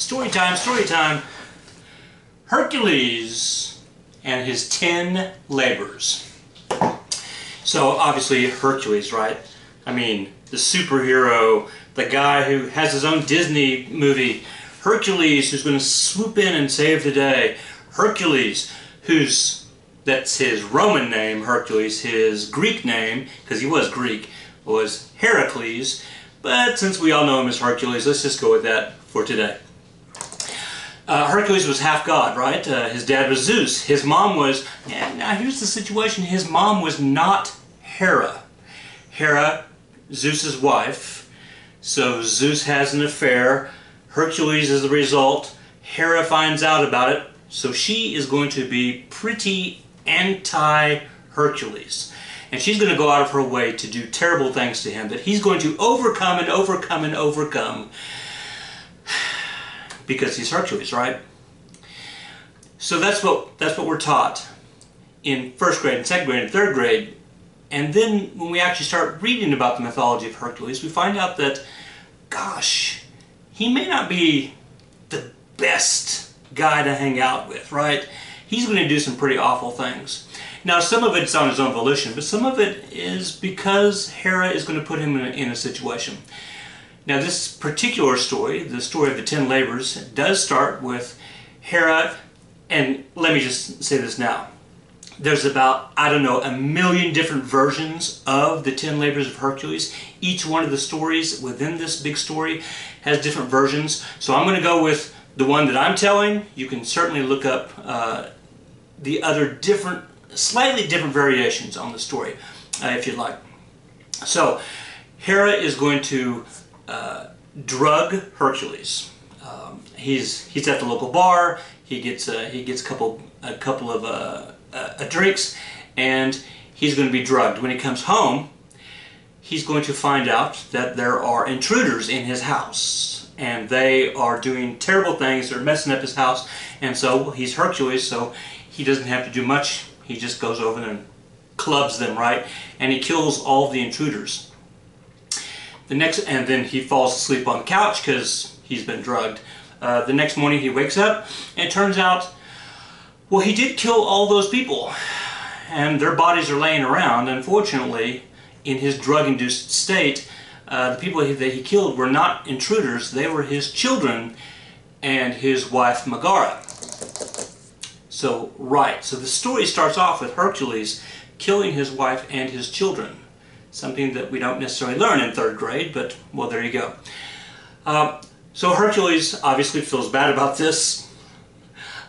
Story time, story time. Hercules and his ten labors. So obviously Hercules, right? I mean, the superhero, the guy who has his own Disney movie, Hercules, who's going to swoop in and save the day. Hercules, who's that's his Roman name, Hercules. His Greek name, because he was Greek, was Heracles. But since we all know him as Hercules, let's just go with that for today. Uh, Hercules was half god, right? Uh, his dad was Zeus. His mom was, now here's the situation. His mom was not Hera. Hera, Zeus's wife. So Zeus has an affair. Hercules is the result. Hera finds out about it. So she is going to be pretty anti-Hercules. And she's going to go out of her way to do terrible things to him that he's going to overcome and overcome and overcome because he's Hercules, right? So that's what that's what we're taught in first grade and second grade and third grade. And then when we actually start reading about the mythology of Hercules, we find out that, gosh, he may not be the best guy to hang out with, right? He's going to do some pretty awful things. Now, some of it's on his own volition, but some of it is because Hera is going to put him in a, in a situation. Now, this particular story, the story of the Ten Labors, does start with Hera, and let me just say this now. There's about, I don't know, a million different versions of the Ten Labors of Hercules. Each one of the stories within this big story has different versions. So I'm going to go with the one that I'm telling. You can certainly look up uh, the other different slightly different variations on the story, uh, if you'd like. So, Hera is going to uh, drug Hercules. Um, he's he's at the local bar. He gets uh, he gets a couple a couple of uh, uh, drinks, and he's going to be drugged. When he comes home, he's going to find out that there are intruders in his house, and they are doing terrible things. They're messing up his house, and so he's Hercules, so he doesn't have to do much he just goes over and clubs them, right? And he kills all the intruders. The next, and then he falls asleep on the couch because he's been drugged. Uh, the next morning he wakes up and it turns out, well, he did kill all those people and their bodies are laying around. Unfortunately, in his drug-induced state, uh, the people that he killed were not intruders, they were his children and his wife Megara. So, right, so the story starts off with Hercules killing his wife and his children. Something that we don't necessarily learn in third grade, but, well, there you go. Uh, so Hercules obviously feels bad about this,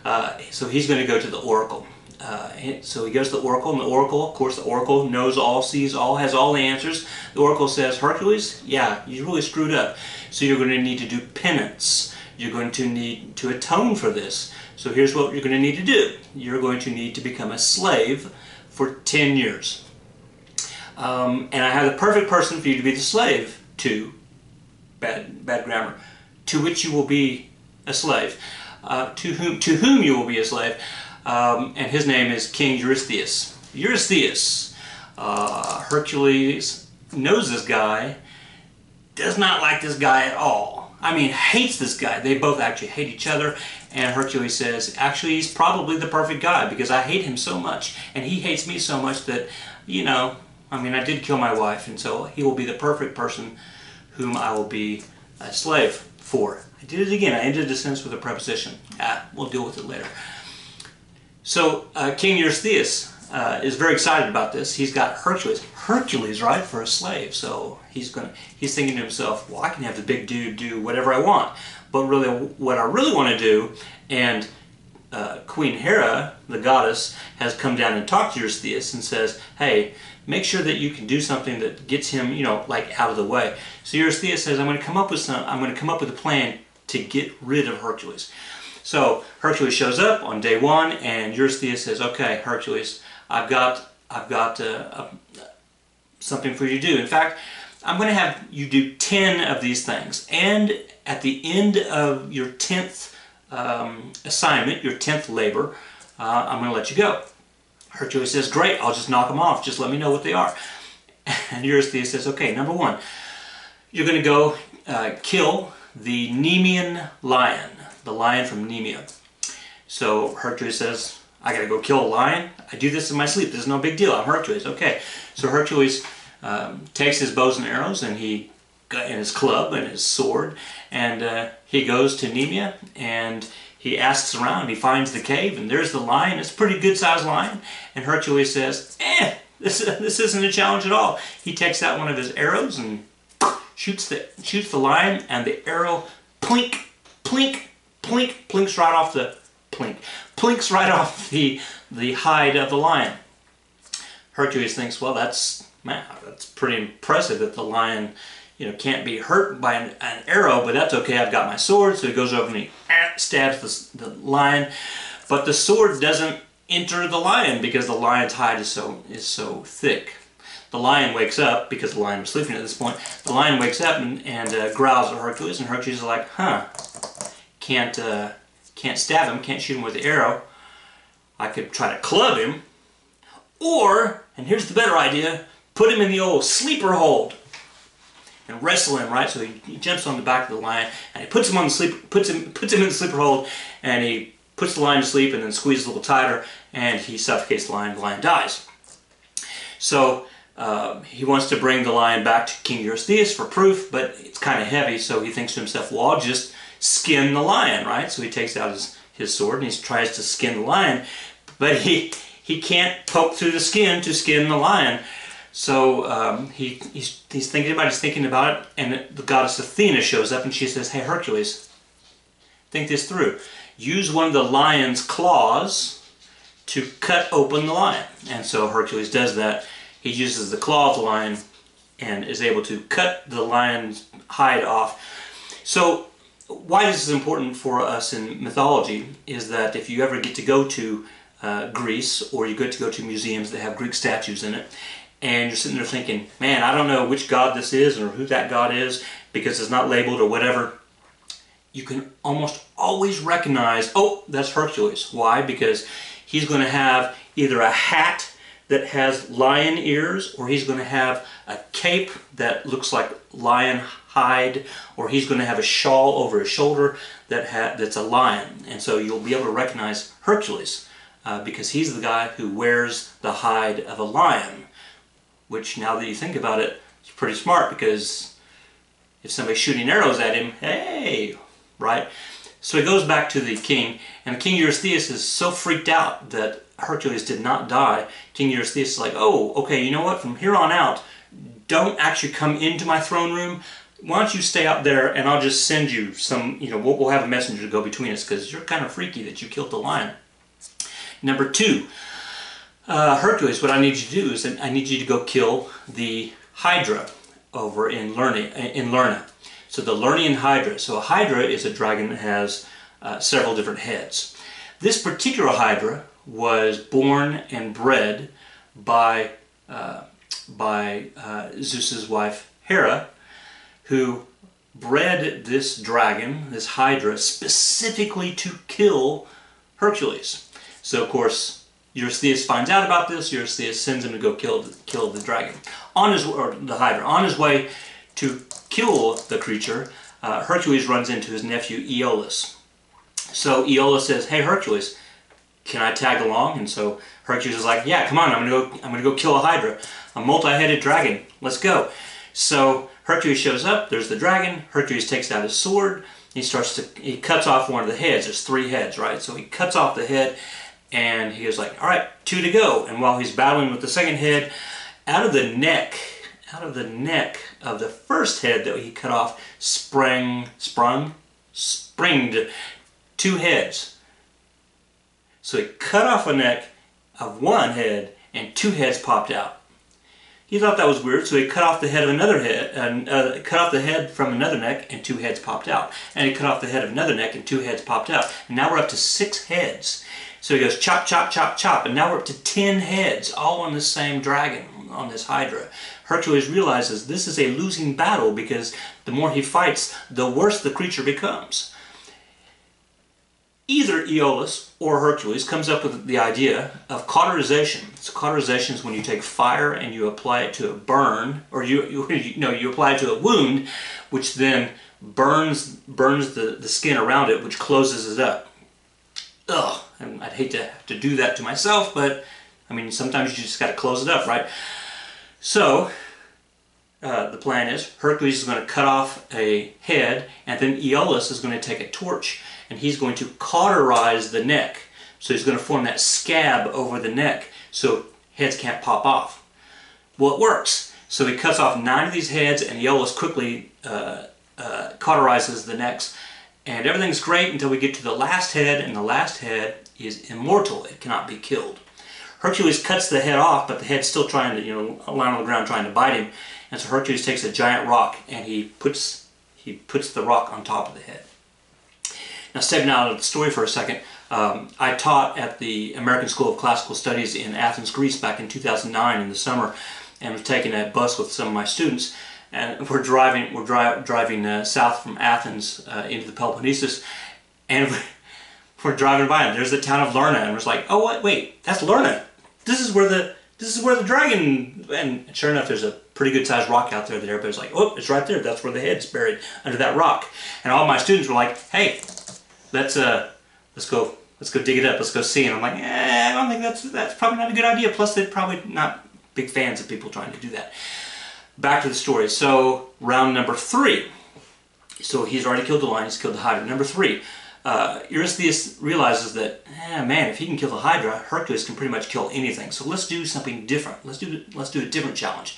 uh, so he's going to go to the oracle. Uh, so he goes to the oracle, and the oracle, of course, the oracle knows all, sees all, has all the answers. The oracle says, Hercules, yeah, you really screwed up. So you're going to need to do penance. You're going to need to atone for this. So here's what you're going to need to do. You're going to need to become a slave for 10 years. Um, and I have the perfect person for you to be the slave to, bad, bad grammar, to which you will be a slave, uh, to, whom, to whom you will be a slave. Um, and his name is King Eurystheus. Eurystheus, uh, Hercules knows this guy, does not like this guy at all. I mean, hates this guy. They both actually hate each other. And Hercules says, actually, he's probably the perfect guy because I hate him so much. And he hates me so much that, you know, I mean, I did kill my wife. And so he will be the perfect person whom I will be a slave for. I did it again. I ended the sentence with a preposition. Ah, we'll deal with it later. So uh, King Eurystheus uh, is very excited about this. He's got Hercules, Hercules, right, for a slave. So he's going he's thinking to himself, well, I can have the big dude do whatever I want. But really, what I really want to do, and uh, Queen Hera, the goddess, has come down and talked to Eurystheus and says, hey, make sure that you can do something that gets him, you know, like out of the way. So Eurystheus says, I'm going to come up with some, I'm going to come up with a plan to get rid of Hercules. So Hercules shows up on day one, and Eurystheus says, okay, Hercules, I've got, I've got uh, something for you to do. In fact, I'm going to have you do 10 of these things. And at the end of your 10th um, assignment, your 10th labor, uh, I'm going to let you go. Hercules says, great, I'll just knock them off. Just let me know what they are. And Eurystheus says, okay, number one, you're going to go uh, kill the Nemean lion, the lion from Nemea. So Hercules says, I gotta go kill a lion. I do this in my sleep. This is no big deal. I'm Hercules. Okay. So Hercules um, takes his bows and arrows and he got and his club and his sword and uh, he goes to Nemea and he asks around. He finds the cave and there's the lion. It's a pretty good sized lion. And Hercules says, eh, this, this isn't a challenge at all. He takes out one of his arrows and shoots the shoots the lion and the arrow plink, plink, plink, plinks right off the plink, plinks right off the the hide of the lion. Hercules thinks, well, that's man, that's pretty impressive that the lion, you know, can't be hurt by an, an arrow, but that's okay. I've got my sword, so he goes over and he stabs the, the lion, but the sword doesn't enter the lion because the lion's hide is so is so thick. The lion wakes up because the lion was sleeping at this point. The lion wakes up and, and uh, growls at Hercules, and Hercules is like, "Huh, can't uh, can't stab him, can't shoot him with the arrow. I could try to club him, or and here's the better idea: put him in the old sleeper hold." And wrestle him, right? So he, he, jumps on the back of the lion and he puts him on the sleep, puts him, puts him in the sleeper hold, and he puts the lion to sleep and then squeezes a little tighter, and he suffocates the lion. The lion dies. So uh, he wants to bring the lion back to King Eurystheus for proof, but it's kind of heavy, so he thinks to himself, well, I'll just skin the lion, right? So he takes out his, his sword and he tries to skin the lion, but he, he can't poke through the skin to skin the lion. So um, he, he's, he's thinking about it, he's thinking about it, and the goddess Athena shows up and she says, hey Hercules, think this through. Use one of the lion's claws to cut open the lion. And so Hercules does that. He uses the claw of the lion and is able to cut the lion's hide off. So why this is important for us in mythology is that if you ever get to go to uh, Greece or you get to go to museums that have Greek statues in it and you're sitting there thinking, man, I don't know which god this is or who that god is because it's not labeled or whatever, you can almost always recognize, oh, that's Hercules. Why? Because he's going to have either a hat that has lion ears or he's going to have a cape that looks like lion hide or he's going to have a shawl over his shoulder that that's a lion. And so you'll be able to recognize Hercules uh, because he's the guy who wears the hide of a lion which now that you think about it, it's pretty smart because if somebody's shooting arrows at him, hey, right? So he goes back to the king, and King Eurystheus is so freaked out that Hercules did not die. King Eurystheus is like, oh, okay, you know what? From here on out, don't actually come into my throne room. Why don't you stay out there and I'll just send you some, you know, we'll, we'll have a messenger to go between us because you're kind of freaky that you killed the lion. Number two, uh, Hercules, what I need you to do is I need you to go kill the Hydra over in Lerna. In Lerna. So the Lernaean Hydra. So a Hydra is a dragon that has uh, several different heads. This particular Hydra was born and bred by uh, by uh, Zeus's wife Hera, who bred this dragon, this Hydra, specifically to kill Hercules. So of course Eurystheus finds out about this. Eurystheus sends him to go kill the, kill the dragon. On his or the Hydra. On his way to kill the creature, uh, Hercules runs into his nephew Iolaus. So Iolaus says, "Hey Hercules, can I tag along?" And so Hercules is like, "Yeah, come on. I'm gonna go. I'm gonna go kill a Hydra, a multi-headed dragon. Let's go." So Hercules shows up. There's the dragon. Hercules takes out his sword. He starts to. He cuts off one of the heads. There's three heads, right? So he cuts off the head and he was like, all right, two to go. And while he's battling with the second head, out of the neck, out of the neck of the first head that he cut off, sprang, sprung, springed two heads. So he cut off a neck of one head and two heads popped out. He thought that was weird, so he cut off the head of another head, and uh, cut off the head from another neck, and two heads popped out. And he cut off the head of another neck, and two heads popped out. And now we're up to six heads. So he goes chop, chop, chop, chop, and now we're up to 10 heads, all on the same dragon, on this Hydra. Hercules realizes this is a losing battle because the more he fights, the worse the creature becomes. Either Iolaus or Hercules comes up with the idea of cauterization. So cauterization is when you take fire and you apply it to a burn, or you, you, you know, you apply it to a wound, which then burns burns the, the skin around it, which closes it up. Ugh, and I'd hate to to do that to myself, but I mean, sometimes you just got to close it up, right? So, uh, the plan is Hercules is going to cut off a head, and then Iolaus is going to take a torch, and he's going to cauterize the neck. So he's going to form that scab over the neck, so heads can't pop off. Well, it works. So he cuts off nine of these heads, and Iolaus quickly uh, uh, cauterizes the necks. And everything's great until we get to the last head, and the last head is immortal. It cannot be killed. Hercules cuts the head off, but the head's still trying to, you know, lying on the ground trying to bite him. And so Hercules takes a giant rock and he puts he puts the rock on top of the head. Now, stepping out of the story for a second, um, I taught at the American School of Classical Studies in Athens, Greece back in 2009 in the summer, and was taking a bus with some of my students. And we're driving we're dri driving uh, south from Athens uh, into the Peloponnesus, and we're driving by and there's the town of Lerna, and we're like, oh wait, wait, that's Lerna this is where the this is where the dragon and sure enough there's a pretty good sized rock out there that everybody's like oh it's right there that's where the head's buried under that rock. And all my students were like hey let's uh let's go let's go dig it up let's go see. And i'm like eh, i don't think that's that's probably not a good idea. Plus they're probably not big fans of people trying to do that. Back to the story. So round number three. So he's already killed the lion he's killed the hydra number three uh, Eurystheus realizes that, eh, man, if he can kill the Hydra, Hercules can pretty much kill anything. So let's do something different. Let's do let's do a different challenge.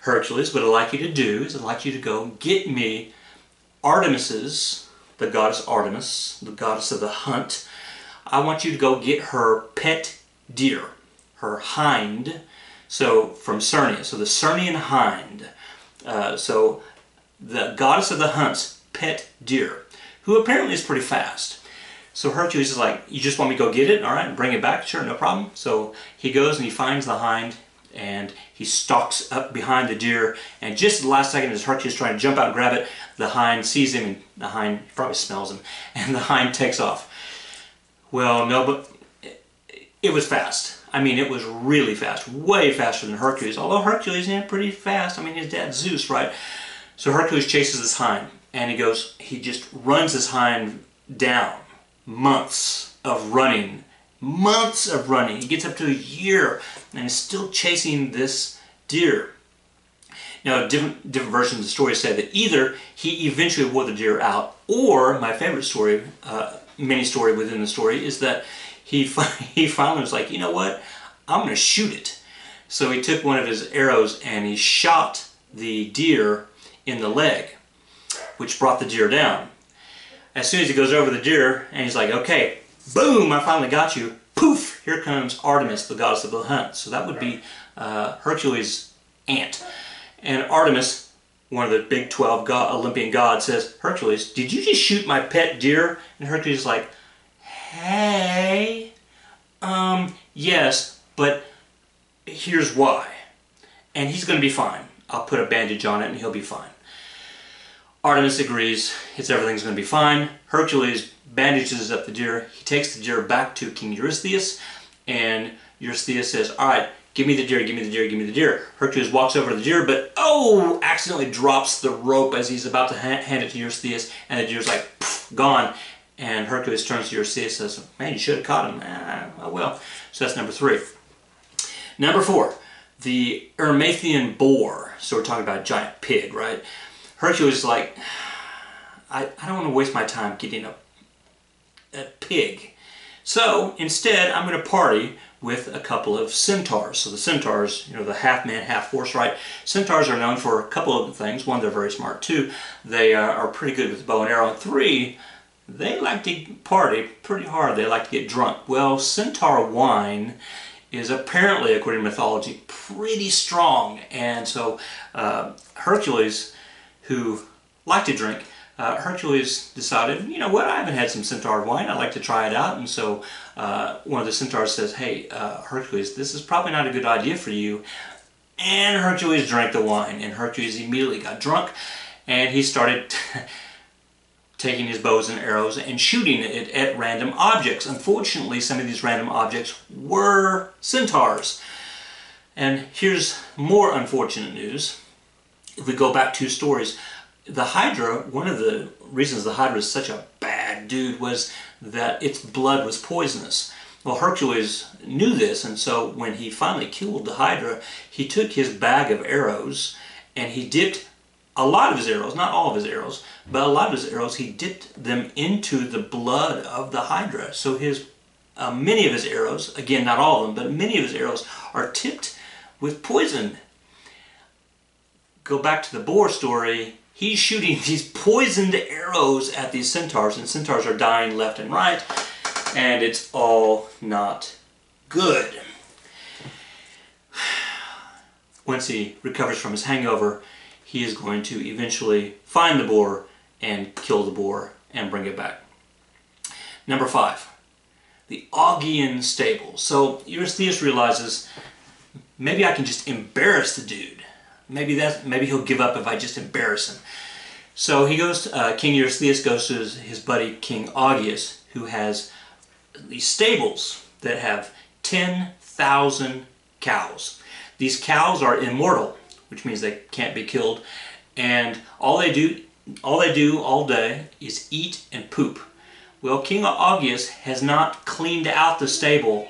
Hercules, what I'd like you to do is I'd like you to go get me Artemis's, the goddess Artemis, the goddess of the hunt. I want you to go get her pet deer, her hind. So from Ceryneia, so the Ceryneian hind. Uh, so the goddess of the hunt's pet deer who apparently is pretty fast. So Hercules is like, you just want me to go get it? All right, bring it back? Sure, no problem. So he goes and he finds the hind and he stalks up behind the deer and just the last second as Hercules is trying to jump out and grab it, the hind sees him and the hind probably smells him and the hind takes off. Well, no, but it was fast. I mean, it was really fast, way faster than Hercules. Although Hercules, yeah, pretty fast. I mean, his dad Zeus, right? So Hercules chases this hind and he goes, he just runs his hind down. Months of running, months of running. He gets up to a year and is still chasing this deer. Now, different different versions of the story say that either he eventually wore the deer out, or my favorite story, uh, mini story within the story, is that he he finally was like, you know what, I'm going to shoot it. So he took one of his arrows and he shot the deer in the leg which brought the deer down. As soon as he goes over the deer and he's like, okay, boom, I finally got you. Poof, here comes Artemis, the goddess of the hunt. So that would be uh, Hercules' aunt. And Artemis, one of the big 12 god, Olympian gods, says, Hercules, did you just shoot my pet deer? And Hercules is like, hey, um, yes, but here's why. And he's going to be fine. I'll put a bandage on it and he'll be fine. Artemis agrees, it's everything's going to be fine. Hercules bandages up the deer. He takes the deer back to King Eurystheus, and Eurystheus says, all right, give me the deer, give me the deer, give me the deer. Hercules walks over to the deer, but oh, accidentally drops the rope as he's about to hand it to Eurystheus, and the deer's like, gone. And Hercules turns to Eurystheus and says, man, you should have caught him. Ah, oh well. So that's number three. Number four, the Erymanthian boar. So we're talking about a giant pig, right? Hercules is like, I, I don't want to waste my time getting a, a pig. So instead, I'm going to party with a couple of centaurs. So the centaurs, you know, the half man, half horse, right? Centaurs are known for a couple of things. One, they're very smart. Two, they uh, are pretty good with bow and arrow. And three, they like to party pretty hard. They like to get drunk. Well, centaur wine is apparently, according to mythology, pretty strong. And so uh, Hercules who like to drink, uh, Hercules decided, you know what, I haven't had some centaur wine, I'd like to try it out. And so uh, one of the centaurs says, hey, uh, Hercules, this is probably not a good idea for you. And Hercules drank the wine, and Hercules immediately got drunk, and he started taking his bows and arrows and shooting it at random objects. Unfortunately, some of these random objects were centaurs. And here's more unfortunate news if we go back two stories, the Hydra, one of the reasons the Hydra is such a bad dude was that its blood was poisonous. Well, Hercules knew this, and so when he finally killed the Hydra, he took his bag of arrows and he dipped a lot of his arrows, not all of his arrows, but a lot of his arrows, he dipped them into the blood of the Hydra. So his uh, many of his arrows, again, not all of them, but many of his arrows are tipped with poison. Go back to the boar story. He's shooting these poisoned arrows at these centaurs, and centaurs are dying left and right, and it's all not good. Once he recovers from his hangover, he is going to eventually find the boar and kill the boar and bring it back. Number five, the Augean stables. So Eurystheus realizes maybe I can just embarrass the dude. Maybe that maybe he'll give up if I just embarrass him. So he goes. To, uh, King Eurystheus goes to his, his buddy King Augeas, who has these stables that have ten thousand cows. These cows are immortal, which means they can't be killed, and all they do all they do all day is eat and poop. Well, King Augeas has not cleaned out the stable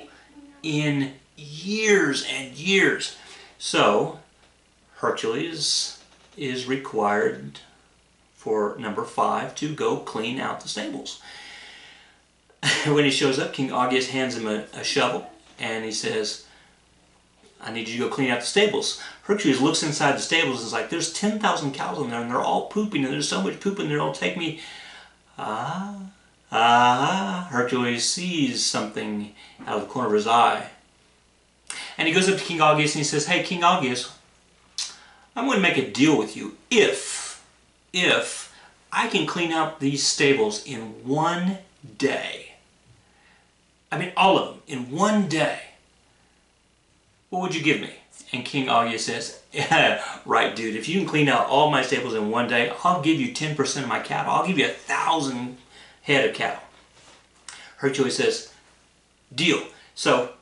in years and years. So, Hercules is required for number five to go clean out the stables. when he shows up, King Augeas hands him a, a shovel and he says, I need you to go clean out the stables. Hercules looks inside the stables and is like, there's 10,000 cows in there and they're all pooping and there's so much poop in there it'll take me, ah, Ah, Hercules sees something out of the corner of his eye. And he goes up to King Augeas and he says, Hey, King Augeas, I'm going to make a deal with you if, if I can clean out these stables in one day. I mean, all of them in one day. What would you give me? And King Augeas says, yeah, right, dude. If you can clean out all my stables in one day, I'll give you 10% of my cattle. I'll give you a thousand head of cattle. Hercules says, deal. So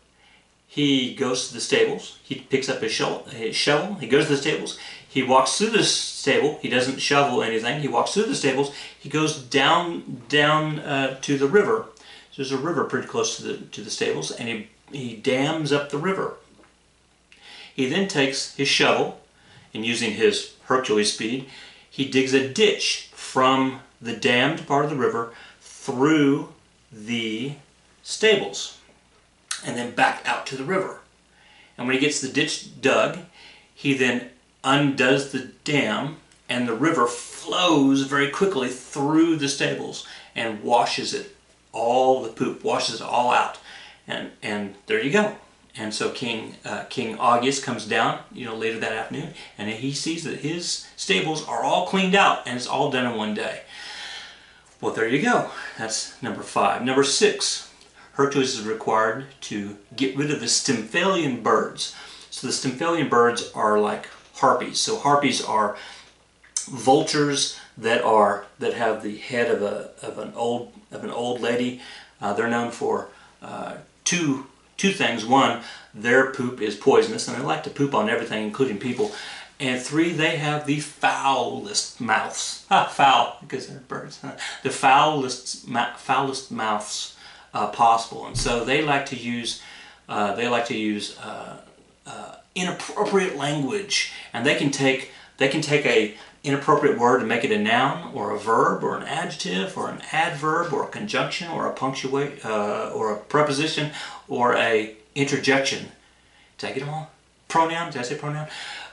he goes to the stables. He picks up his shovel, his shovel. He goes to the stables. He walks through the stable. He doesn't shovel anything. He walks through the stables. He goes down down uh, to the river. So there's a river pretty close to the to the stables, and he he dams up the river. He then takes his shovel, and using his Hercules speed, he digs a ditch from the dammed part of the river through the stables and then back out to the river. And when he gets the ditch dug, he then undoes the dam and the river flows very quickly through the stables and washes it all the poop washes it all out and and there you go and so king uh, king Augeas comes down you know later that afternoon and he sees that his stables are all cleaned out and it's all done in one day well, there you go. That's number five. Number six, Hercules is required to get rid of the Stymphalian birds. So the Stymphalian birds are like harpies. So harpies are vultures that are that have the head of a of an old of an old lady. Uh, they're known for uh, two two things. One, their poop is poisonous, and they like to poop on everything, including people. And three, they have the foulest mouths. Ah, foul, because they're birds. The foulest, foulest mouths uh, possible. And so they like to use, uh, they like to use uh, uh, inappropriate language. And they can take, they can take a inappropriate word and make it a noun or a verb or an adjective or an adverb or a conjunction or a punctuate uh, or a preposition or a interjection. Did I get them all? Pronoun? Did I say pronoun?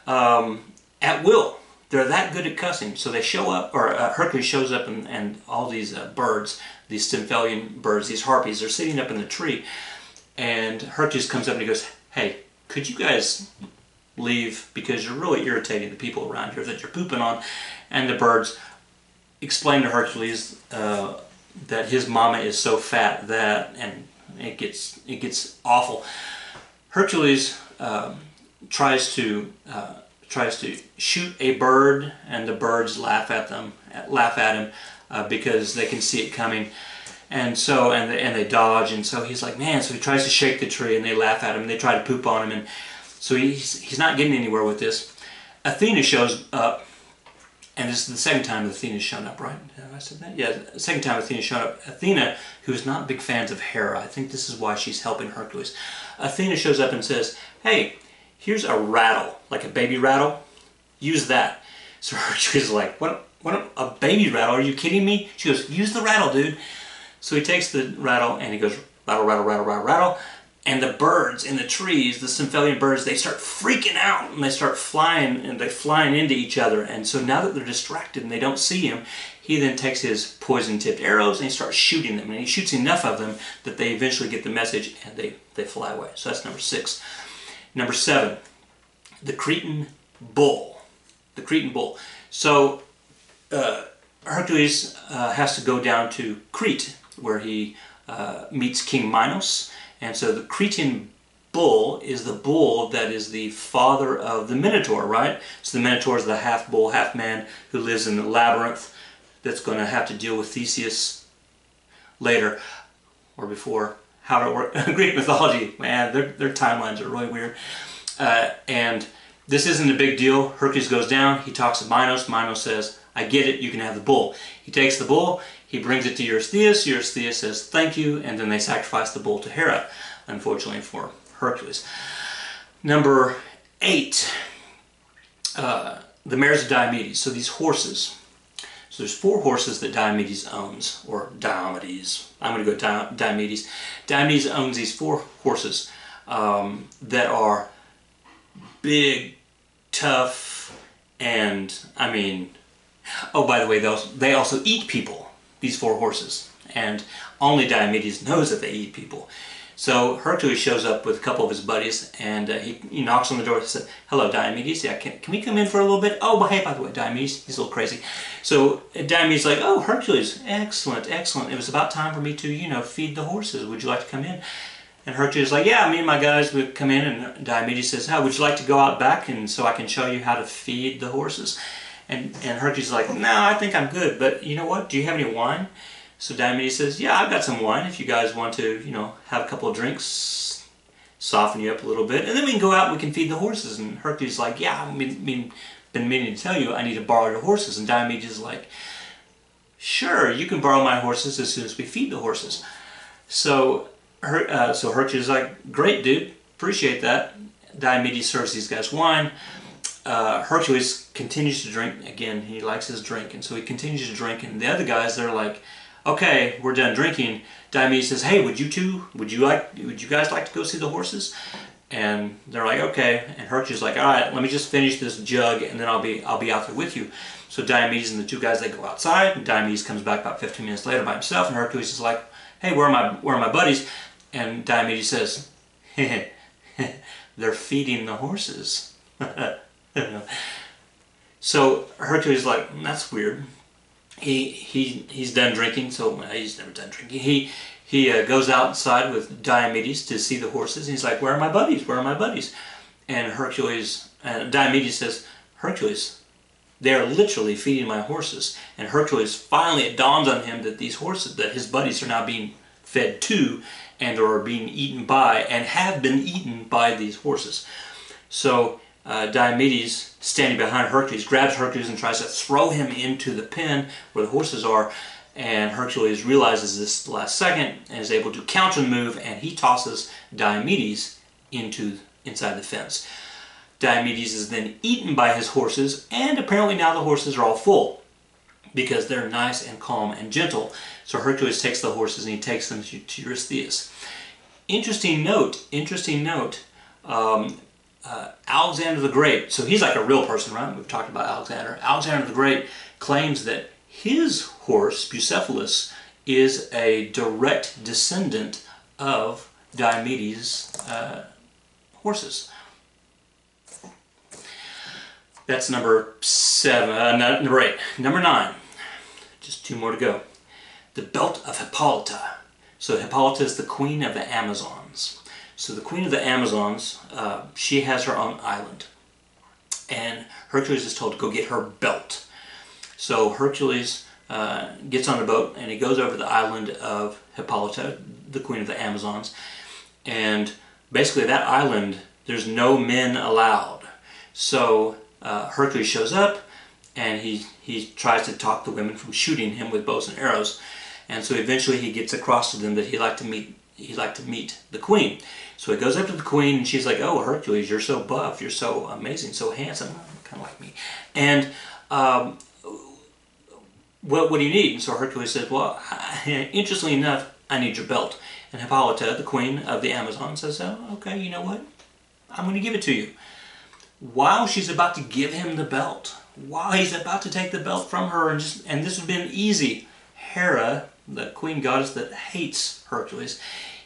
um, at will. They're that good at cussing. So they show up, or uh, Hercules shows up, and, and all these uh, birds, these Stymphalian birds, these harpies, they're sitting up in the tree. And Hercules comes up and he goes, Hey, could you guys leave because you're really irritating the people around here that you're pooping on? And the birds explain to Hercules uh, that his mama is so fat that, and it gets it gets awful. Hercules um, tries to uh, tries to shoot a bird, and the birds laugh at them, laugh at him uh, because they can see it coming, and so and they, and they dodge, and so he's like, man. So he tries to shake the tree, and they laugh at him, and they try to poop on him, and so he's he's not getting anywhere with this. Athena shows up, and this is the second time Athena's shown up, right? Have I said that? Yeah, second time Athena's shown up. Athena, who is not big fans of Hera, I think this is why she's helping Hercules. Athena shows up and says, hey, here's a rattle, like a baby rattle. Use that. So is like, what, what, a baby rattle? Are you kidding me? She goes, use the rattle, dude. So he takes the rattle and he goes, rattle, rattle, rattle, rattle, rattle and the birds in the trees, the Stymphalian birds, they start freaking out and they start flying and they're flying into each other. And so now that they're distracted and they don't see him, he then takes his poison-tipped arrows and he starts shooting them. And he shoots enough of them that they eventually get the message and they, they fly away. So that's number six. Number seven, the Cretan bull. The Cretan bull. So uh, Hercules uh, has to go down to Crete where he uh, meets King Minos and so the Cretan bull is the bull that is the father of the Minotaur, right? So the Minotaur is the half bull, half man who lives in the labyrinth that's going to have to deal with Theseus later or before. How it work? Greek mythology, man, their, their timelines are really weird. Uh, and this isn't a big deal. Hercules goes down, he talks to Minos. Minos says, I get it, you can have the bull. He takes the bull, he brings it to Eurystheus. Eurystheus says, thank you, and then they sacrifice the bull to Hera, unfortunately for Hercules. Number eight, uh, the mares of Diomedes. So these horses. So there's four horses that Diomedes owns, or Diomedes. I'm going to go Di Diomedes. Diomedes owns these four horses um, that are big, tough, and I mean, oh, by the way, they also, they also eat people these four horses. And only Diomedes knows that they eat people. So Hercules shows up with a couple of his buddies and uh, he, he knocks on the door and says, Hello, Diomedes. Yeah, can, can we come in for a little bit? Oh, hey, by the way, Diomedes, he's a little crazy. So Diomedes is like, Oh, Hercules, excellent, excellent. It was about time for me to, you know, feed the horses. Would you like to come in? And Hercules is like, Yeah, me and my guys would come in. And Diomedes says, How, would you like to go out back and so I can show you how to feed the horses? And, and Hercules is like, no, I think I'm good, but you know what? Do you have any wine? So Diomedes says, yeah, I've got some wine if you guys want to, you know, have a couple of drinks, soften you up a little bit, and then we can go out and we can feed the horses. And Hercules like, yeah, I mean, mean, been meaning to tell you, I need to borrow your horses. And Diomedes is like, sure, you can borrow my horses as soon as we feed the horses. So, Her uh, so Hercules is like, great, dude, appreciate that. Diomedes serves these guys wine uh, Hercules continues to drink. Again, he likes his drink, and so he continues to drink. And the other guys, they're like, "Okay, we're done drinking." Diomedes says, "Hey, would you two? Would you like? Would you guys like to go see the horses?" And they're like, "Okay." And Hercules is like, "All right, let me just finish this jug, and then I'll be I'll be out there with you." So Diomedes and the two guys they go outside. Diomedes comes back about 15 minutes later by himself, and Hercules is like, "Hey, where are my where are my buddies?" And Diomedes says, "They're feeding the horses." so Hercules is like, that's weird. He he he's done drinking, so he's never done drinking. He he uh, goes outside with Diomedes to see the horses. And he's like, where are my buddies? Where are my buddies? And Hercules and Diomedes says, Hercules, they are literally feeding my horses. And Hercules finally it dawns on him that these horses, that his buddies are now being fed to, and are being eaten by, and have been eaten by these horses. So uh, Diomedes, standing behind Hercules, grabs Hercules and tries to throw him into the pen where the horses are. And Hercules realizes this last second and is able to counter the move, and he tosses Diomedes into inside the fence. Diomedes is then eaten by his horses, and apparently now the horses are all full because they're nice and calm and gentle. So Hercules takes the horses and he takes them to, to Eurystheus. Interesting note, interesting note. Um, uh, Alexander the Great, so he's like a real person, right? We've talked about Alexander. Alexander the Great claims that his horse, Bucephalus, is a direct descendant of Diomedes' uh, horses. That's number seven, uh, number eight. Number nine, just two more to go. The Belt of Hippolyta. So Hippolyta is the queen of the Amazons. So the queen of the Amazons, uh, she has her own island. And Hercules is told to go get her belt. So Hercules uh, gets on a boat and he goes over the island of Hippolyta, the queen of the Amazons. And basically that island, there's no men allowed. So uh, Hercules shows up and he, he tries to talk the women from shooting him with bows and arrows. And so eventually he gets across to them that he'd like to meet he'd like to meet the queen. So he goes up to the queen and she's like, "Oh Hercules, you're so buff, you're so amazing, so handsome, kind of like me." And um, what what do you need? And so Hercules says, "Well, interestingly enough, I need your belt." And Hippolyta, the queen of the Amazon, says, "Oh, okay, you know what? I'm going to give it to you." While she's about to give him the belt, while he's about to take the belt from her, and just and this would have been easy. Hera, the queen goddess that hates Hercules,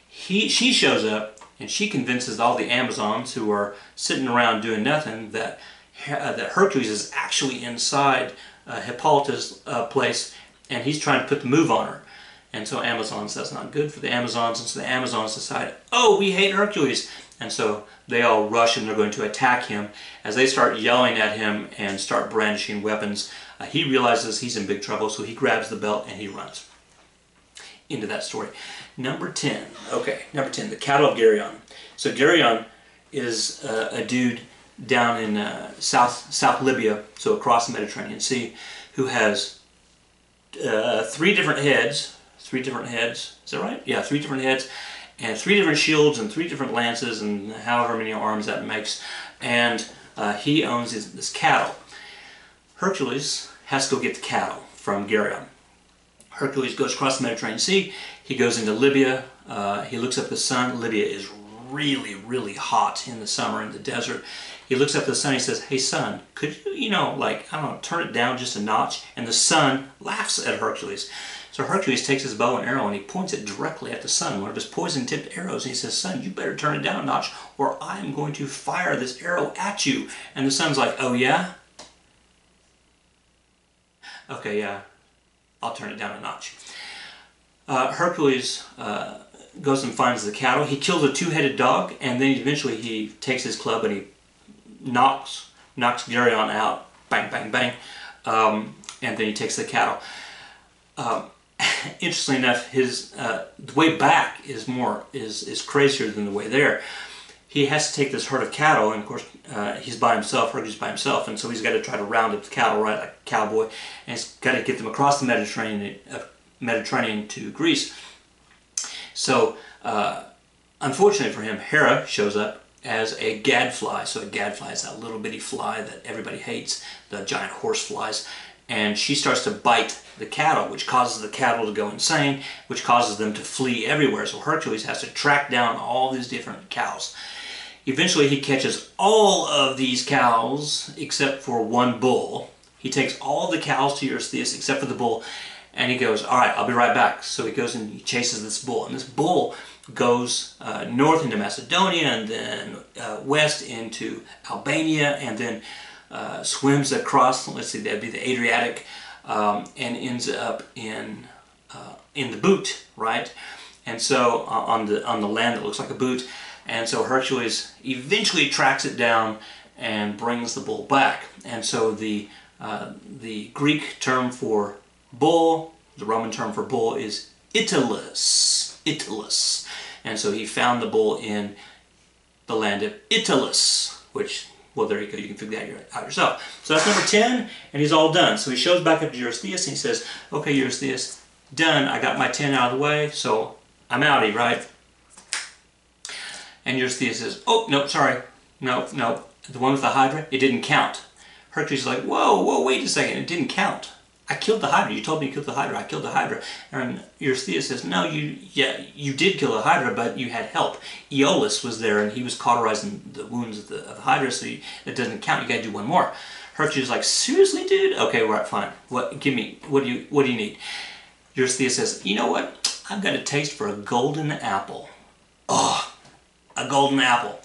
he she shows up and she convinces all the Amazons who are sitting around doing nothing that uh, that Hercules is actually inside uh, Hippolyta's uh, place and he's trying to put the move on her. And so Amazon says not good for the Amazons, and so the Amazons decide, oh, we hate Hercules. And so they all rush and they're going to attack him. As they start yelling at him and start brandishing weapons, uh, he realizes he's in big trouble, so he grabs the belt and he runs into that story. Number 10. Okay, number 10, the cattle of Geryon. So Geryon is uh, a dude down in uh, South, South Libya, so across the Mediterranean Sea, who has uh, three different heads. Three different heads. Is that right? Yeah, three different heads. And three different shields and three different lances and however many arms that makes. And uh, he owns his, this cattle. Hercules has to go get the cattle from Geryon. Hercules goes across the Mediterranean Sea. He goes into Libya. Uh, he looks up the sun. Libya is really, really hot in the summer in the desert. He looks up the sun. He says, "Hey, sun, could you, you know, like I don't know, turn it down just a notch?" And the sun laughs at Hercules. So Hercules takes his bow and arrow and he points it directly at the sun, one of his poison-tipped arrows. And he says, "Sun, you better turn it down a notch, or I'm going to fire this arrow at you." And the sun's like, "Oh yeah." Okay, yeah, I'll turn it down a notch. Uh, Hercules uh, goes and finds the cattle. He kills a two-headed dog, and then eventually he takes his club and he knocks knocks Geryon out. Bang, bang, bang. Um, and then he takes the cattle. Um, interestingly enough, his uh, the way back is more is is crazier than the way there. He has to take this herd of cattle, and of course uh, he's by himself, Hercules by himself, and so he's got to try to round up the cattle right like a cowboy, and he's got to get them across the Mediterranean, uh, Mediterranean to Greece. So, uh, unfortunately for him, Hera shows up as a gadfly. So a gadfly is that little bitty fly that everybody hates, the giant horse flies, and she starts to bite the cattle, which causes the cattle to go insane, which causes them to flee everywhere. So Hercules has to track down all these different cows. Eventually he catches all of these cows except for one bull. He takes all the cows to Eurystheus except for the bull and he goes, all right, I'll be right back. So he goes and he chases this bull and this bull goes uh, north into Macedonia and then uh, west into Albania and then uh, swims across, let's see, that'd be the Adriatic um, and ends up in, uh, in the boot, right? And so uh, on the on the land that looks like a boot, and so Hercules eventually tracks it down and brings the bull back. And so the uh, the Greek term for bull, the Roman term for bull is Italus. Italus. And so he found the bull in the land of Italus, which, well, there you go, you can figure that out yourself. So that's number 10, and he's all done. So he shows back up to Eurystheus and he says, okay, Eurystheus, done. I got my 10 out of the way, so I'm outie, right? And Eurystheus says, oh, no, sorry. No, no. The one with the Hydra, it didn't count. Hercules is like, whoa, whoa, wait a second, it didn't count. I killed the Hydra. You told me you killed the Hydra. I killed the Hydra. And Eurystheus says, no, you, yeah, you did kill the Hydra, but you had help. Iolaus was there, and he was cauterizing the wounds of the, of the Hydra, so it doesn't count. You got to do one more. Hercules is like, seriously, dude? Okay, right, fine. What? Give me. What do you? What do you need? Eurystheus says, you know what? I've got a taste for a golden apple. Oh, a golden apple.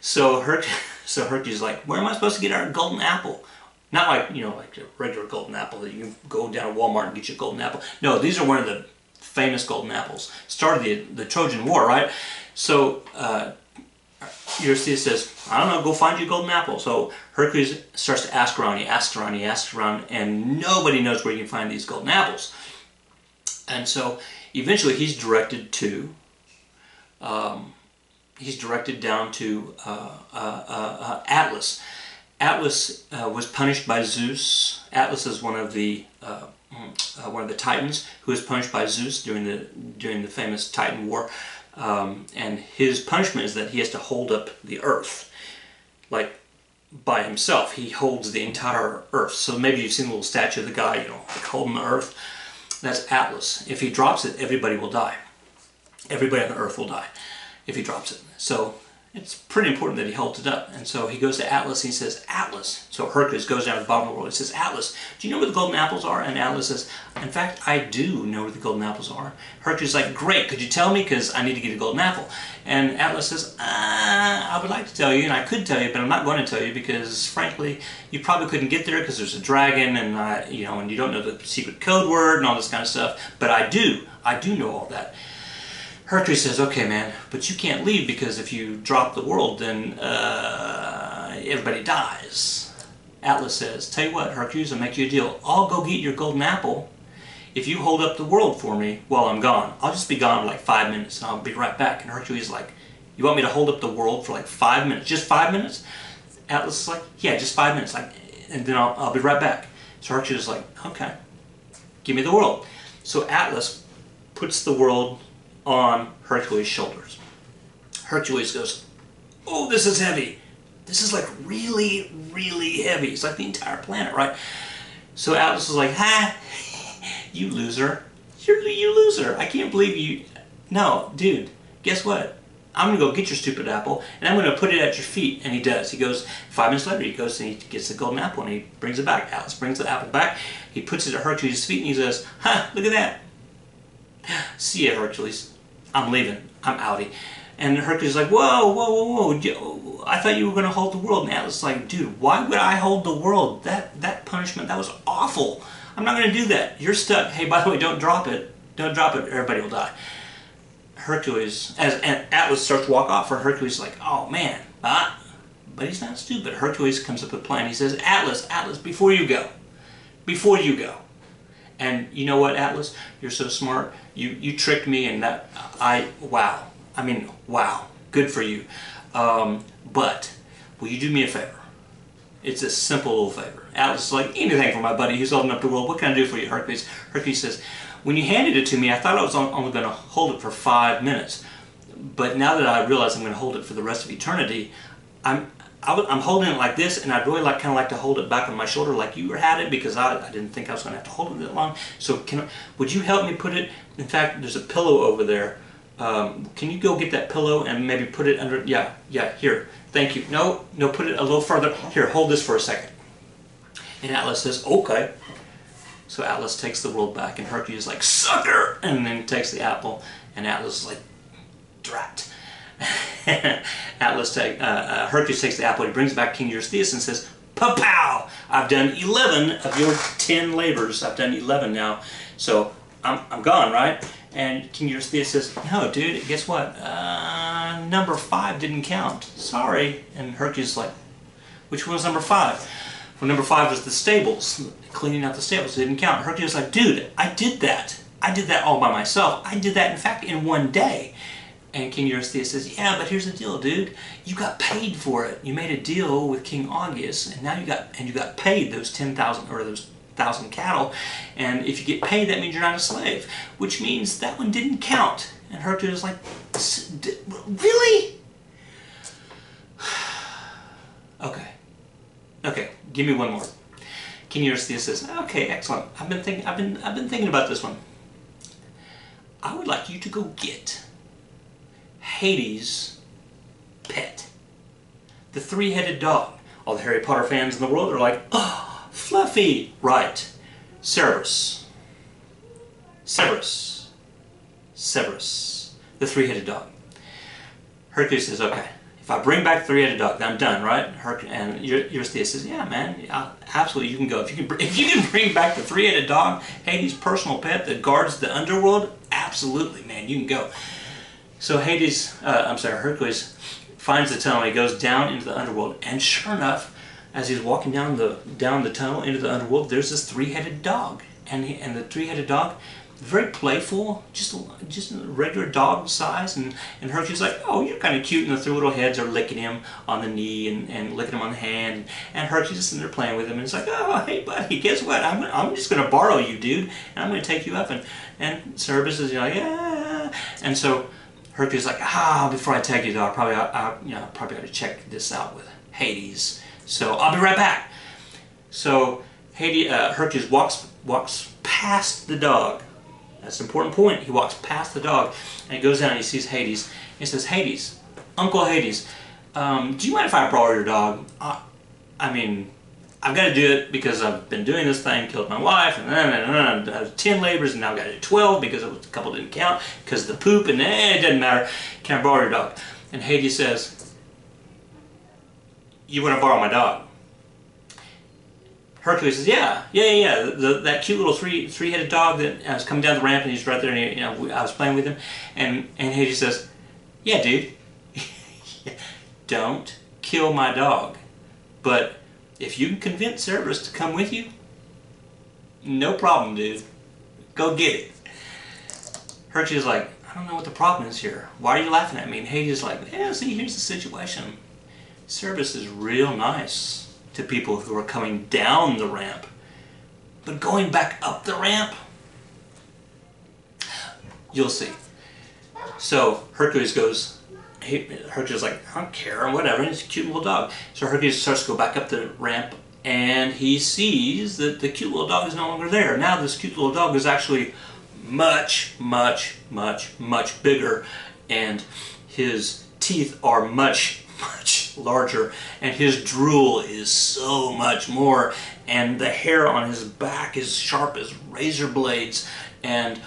So Herc, so Hercules is like, where am I supposed to get our golden apple? Not like, you know, like a regular golden apple that you go down to Walmart and get your golden apple. No, these are one of the famous golden apples. Started the, the Trojan War, right? So uh, Eurystheus says, I don't know, go find you a golden apple. So Hercules starts to ask around, he asks around, he asks around, and nobody knows where you can find these golden apples. And so eventually he's directed to, um, he's directed down to uh, uh, uh, uh Atlas. Atlas uh, was punished by Zeus. Atlas is one of the uh, one of the Titans who was punished by Zeus during the during the famous Titan War, um, and his punishment is that he has to hold up the Earth, like by himself. He holds the entire Earth. So maybe you've seen a little statue of the guy, you know, like holding the Earth. That's Atlas. If he drops it, everybody will die. Everybody on the Earth will die if he drops it. So it's pretty important that he holds it up. And so he goes to Atlas and he says, Atlas. So Hercules goes down to the bottom of the world. He says, Atlas, do you know where the golden apples are? And Atlas says, in fact, I do know where the golden apples are. Hercules is like, great, could you tell me? Because I need to get a golden apple. And Atlas says, uh, I would like to tell you, and I could tell you, but I'm not going to tell you because, frankly, you probably couldn't get there because there's a dragon, and I, you know, and you don't know the secret code word and all this kind of stuff. But I do. I do know all that. Hercules says, okay, man, but you can't leave because if you drop the world, then uh, everybody dies. Atlas says, tell you what, Hercules, I'll make you a deal. I'll go get your golden apple if you hold up the world for me while I'm gone. I'll just be gone like five minutes and I'll be right back. And Hercules is like, you want me to hold up the world for like five minutes? Just five minutes? Atlas is like, yeah, just five minutes. Like, and then I'll, I'll be right back. So Hercules is like, okay, give me the world. So Atlas puts the world on Hercules' shoulders. Hercules goes, oh, this is heavy. This is like really, really heavy. It's like the entire planet, right? So Atlas is like, ha, you loser. You're you loser. I can't believe you. No, dude, guess what? I'm going to go get your stupid apple, and I'm going to put it at your feet. And he does. He goes, five minutes later, he goes and he gets the golden apple, and he brings it back. Atlas brings the apple back. He puts it at Hercules' feet, and he says, ha, look at that. See ya, Hercules. I'm leaving. I'm outie. And Hercules is like, whoa, whoa, whoa, whoa. I thought you were going to hold the world. And Atlas is like, dude, why would I hold the world? That, that punishment, that was awful. I'm not going to do that. You're stuck. Hey, by the way, don't drop it. Don't drop it. Everybody will die. Hercules, as Atlas starts to walk off, and Hercules is like, oh man, ah. But he's not stupid. Hercules comes up with a plan. He says, Atlas, Atlas, before you go, before you go, and you know what, Atlas? You're so smart. You you tricked me, and that I wow. I mean, wow. Good for you. Um, but will you do me a favor? It's a simple little favor. Atlas is like, anything for my buddy who's holding up the world. What can I do for you, Hercules? Hercules says, when you handed it to me, I thought I was only going to hold it for five minutes. But now that I realize I'm going to hold it for the rest of eternity, I'm I am holding it like this, and I'd really like kind of like to hold it back on my shoulder like you had it because I, I didn't think I was going to have to hold it that long. So can would you help me put it? In fact, there's a pillow over there. Um, can you go get that pillow and maybe put it under? Yeah, yeah. Here, thank you. No, no. Put it a little further. Here, hold this for a second. And Atlas says, okay. So Atlas takes the world back, and Hercules is like, sucker! And then takes the apple, and Atlas is like, drat. Atlas take, uh, uh, Hercules takes the apple, he brings back King Eurystheus and says, pow! I've done 11 of your 10 labors. I've done 11 now. So I'm, I'm gone, right? And King Eurystheus says, no, dude, guess what? Uh, number five didn't count. Sorry. And Hercules is like, which one was number five? Well, number five was the stables, cleaning out the stables. It didn't count. Hercules was like, dude, I did that. I did that all by myself. I did that, in fact, in one day. And King Eurystheus says, yeah, but here's the deal, dude. You got paid for it. You made a deal with King Augeas, and now you got and you got paid those 10,000 or those thousand cattle. And if you get paid, that means you're not a slave, which means that one didn't count. And Hercules is like, really? okay. Okay, give me one more. King Eurystheus says, "Okay, excellent. I've been thinking. I've been. I've been thinking about this one. I would like you to go get Hades' pet, the three-headed dog. All the Harry Potter fans in the world are like, oh, Fluffy. Right, Cerberus. Cerberus. Cerberus, the three-headed dog. Hercules says, okay. If I bring back three-headed dog, then I'm done, right? Her, and Eurystheus says, yeah, man, absolutely, you can go. If you can, if you can bring back the three-headed dog, Hades' personal pet that guards the underworld, absolutely, man, you can go. So Hades, uh, I'm sorry, Hercules finds the tunnel. He goes down into the underworld, and sure enough, as he's walking down the down the tunnel into the underworld, there's this three-headed dog, and he, and the three-headed dog very playful, just just regular dog size, and and Hercules like, oh, you're kind of cute, and the three little heads are licking him on the knee and, and licking him on the hand, and Hercules is sitting there playing with him, and it's like, oh, hey buddy, guess what? I'm I'm just gonna borrow you, dude, and I'm gonna take you up, and and Cerberus is like, yeah, and so Hercules like, ah, before I tag you, though, I probably I, I you know probably got to check this out with Hades, so I'll be right back. So Hades, uh, Hercules walks walks past the dog that's an important point. He walks past the dog and he goes down and he sees Hades. He says, Hades, Uncle Hades, um, do you mind if I borrow your dog? Uh, I mean, I've got to do it because I've been doing this thing, killed my wife, and then I have 10 labors, and now I've got to do 12 because a couple didn't count because the poop, and eh, it doesn't matter. Can I borrow your dog? And Hades says, you want to borrow my dog? Hercules says, "Yeah, yeah, yeah, yeah. The, that cute little three three-headed dog that was coming down the ramp and he's right there, and he, you know, I was playing with him." And and Hades says, "Yeah, dude, don't kill my dog, but if you can convince Cerberus to come with you, no problem, dude. Go get it." Hercules is like, "I don't know what the problem is here. Why are you laughing at me?" And Hades like, "Yeah, see, here's the situation. Cerberus is real nice." to people who are coming down the ramp. But going back up the ramp, you'll see. So Hercules goes, he, Hercules is like, I don't care, whatever, he's a cute little dog. So Hercules starts to go back up the ramp and he sees that the cute little dog is no longer there. Now this cute little dog is actually much, much, much, much bigger and his teeth are much, much larger and his drool is so much more and the hair on his back is sharp as razor blades and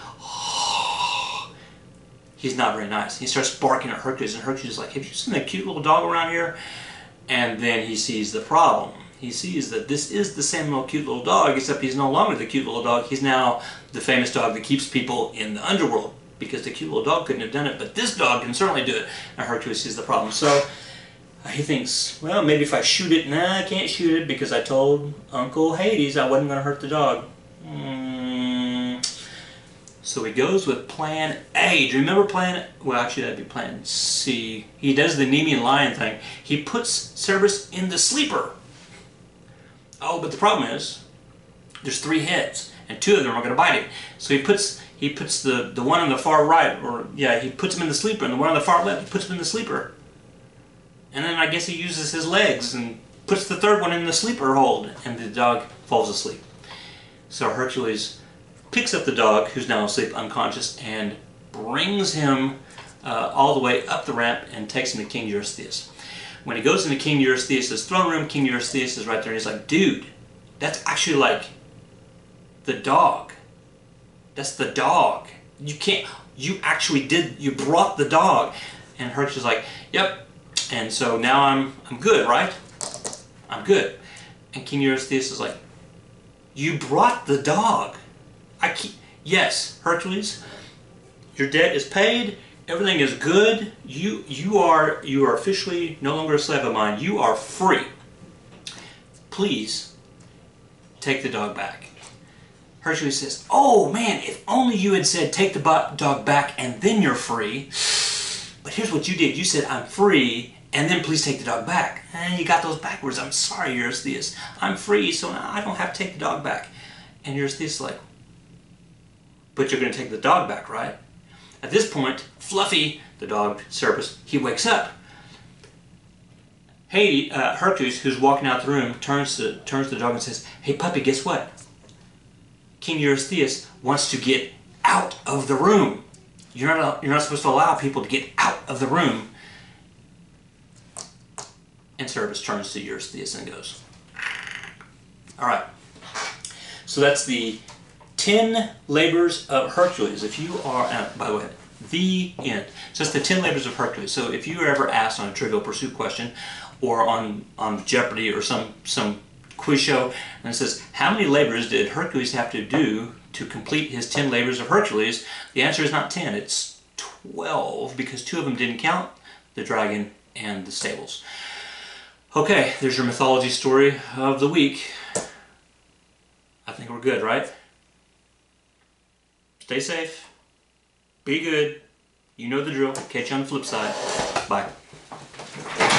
he's not very nice. He starts barking at Hercules and Hercules is like, have you seen that cute little dog around here? And then he sees the problem. He sees that this is the same little cute little dog except he's no longer the cute little dog. He's now the famous dog that keeps people in the underworld because the cute little dog couldn't have done it, but this dog can certainly do it. And Hercules sees the problem. So he thinks, well, maybe if I shoot it, nah, I can't shoot it because I told Uncle Hades I wasn't going to hurt the dog. Mm. So he goes with plan A. Do you remember plan, well actually that'd be plan C. He does the Nemean lion thing. He puts Cerberus in the sleeper. Oh, but the problem is, there's three heads, and two of them are going to bite him. So he puts he puts the, the one on the far right, or yeah, he puts him in the sleeper, and the one on the far left, he puts him in the sleeper. And then I guess he uses his legs and puts the third one in the sleeper hold, and the dog falls asleep. So Hercules picks up the dog, who's now asleep, unconscious, and brings him uh, all the way up the ramp and takes him to King Eurystheus. When he goes into King Eurystheus' throne room, King Eurystheus is right there, and he's like, dude, that's actually like the dog. That's the dog. You can't, you actually did, you brought the dog. And Hercules is like, yep, and so now I'm, I'm good, right? I'm good. And King Eurystheus is like, you brought the dog. I keep, yes, Hercules, your debt is paid. Everything is good. You, you, are, you are officially no longer a slave of mine. You are free. Please take the dog back. Hercules says, oh man, if only you had said take the dog back and then you're free. But here's what you did. You said, I'm free, and then please take the dog back. And you got those backwards. I'm sorry, Eurystheus. I'm free, so I don't have to take the dog back. And Eurystheus is like, but you're going to take the dog back, right? At this point, Fluffy, the dog, Cerberus, he wakes up. Hey, uh, Hercules, who's walking out the room, turns to, turns to the dog and says, hey, puppy, guess what? King Eurystheus wants to get out of the room. You're not, you're not supposed to allow people to get out of the room and Cerberus turns to Eurystheus and goes. All right. So that's the 10 labors of Hercules. If you are, uh, by the way, the end. So that's the 10 labors of Hercules. So if you were ever asked on a Trivial Pursuit question or on, on Jeopardy or some, some quiz show and it says, how many labors did Hercules have to do to complete his 10 labors of Hercules? The answer is not 10, it's 12 because two of them didn't count, the dragon and the stables. Okay, there's your mythology story of the week. I think we're good, right? Stay safe. Be good. You know the drill. Catch you on the flip side. Bye.